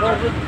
गौरव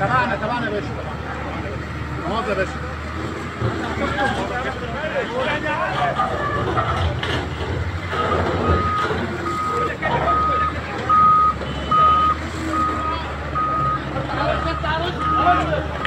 تبعنا تبعنا يا باشا مؤاخذة يا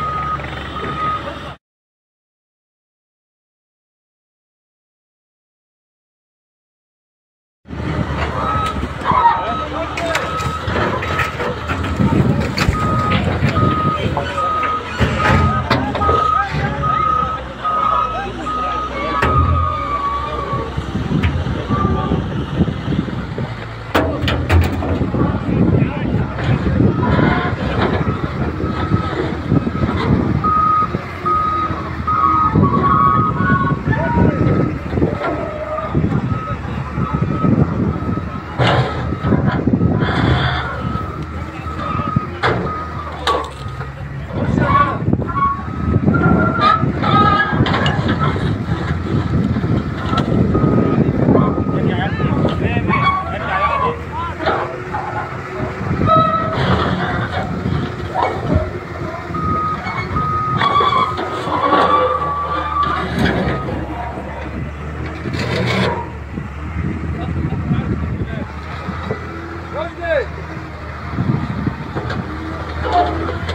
باشا لا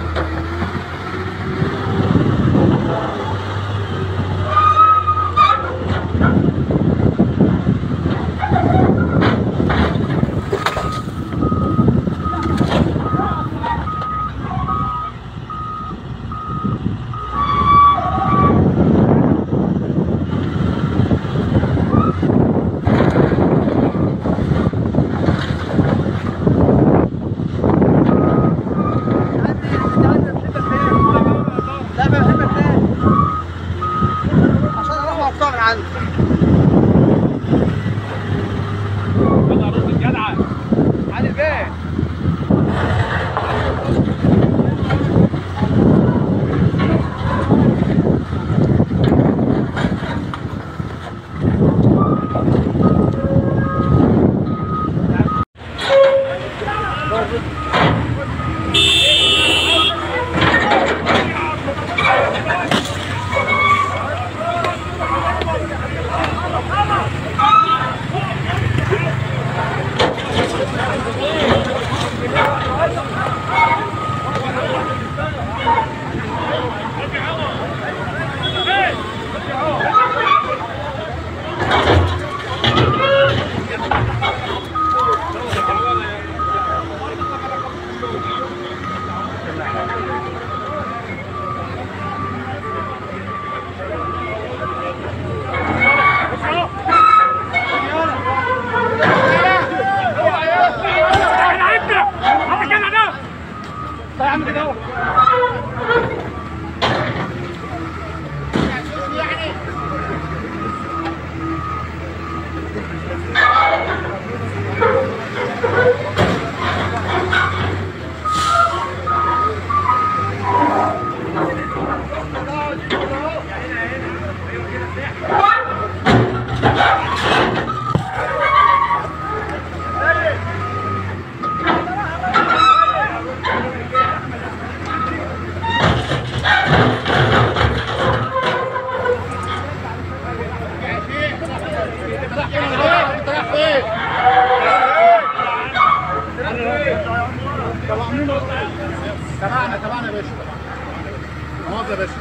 one. طيب عم تبعنا تبعنا يا باشا تبعنا يا باشا